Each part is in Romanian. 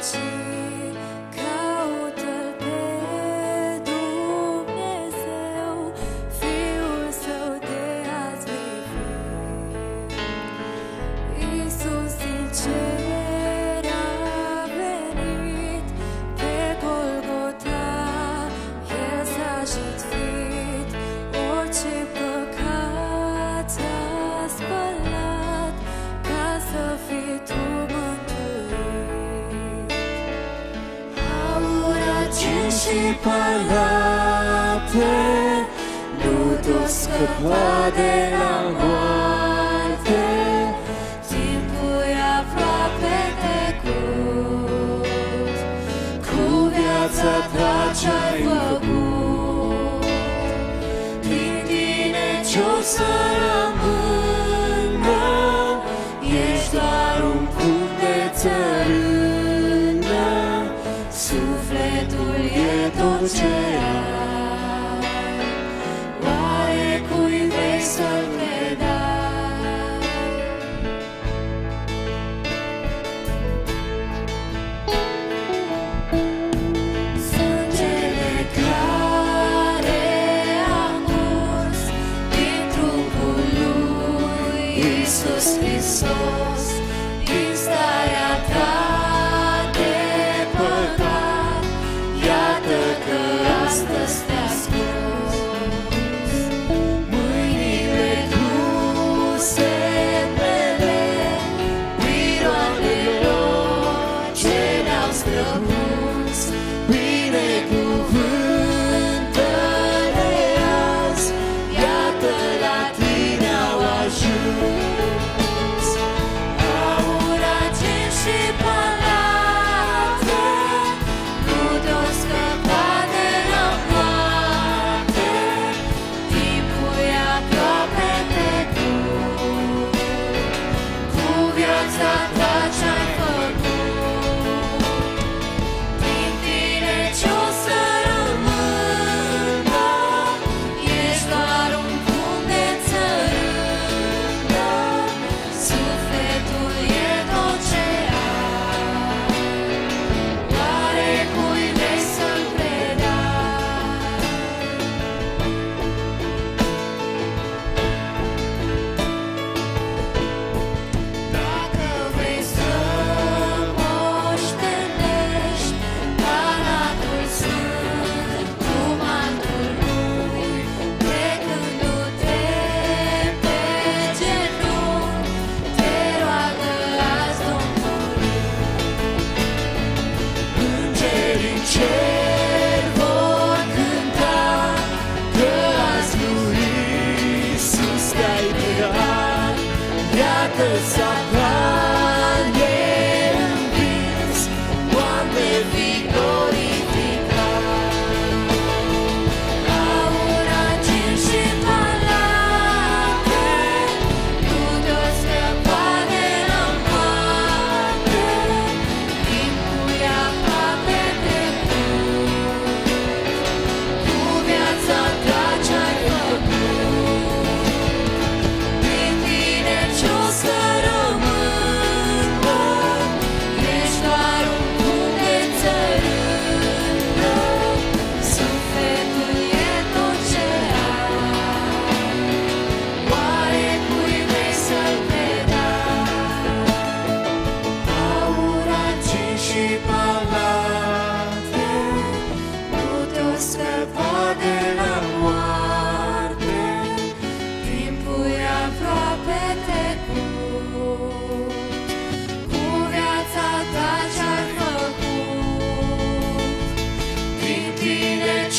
to și palate nu te scăpa de la moarte. Timpul e aproape cu viața ta ce-ai făcut. Prin tine ce-o să rămână, ești doar un punct de țărână. Sunt Sufletul e tot ce ai. Oare cui vrei să-l predai? Sângele lui Iisus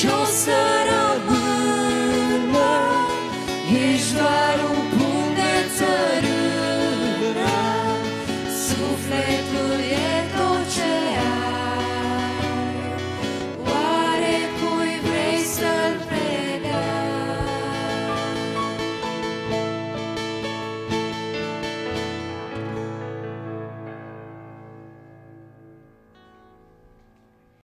your son.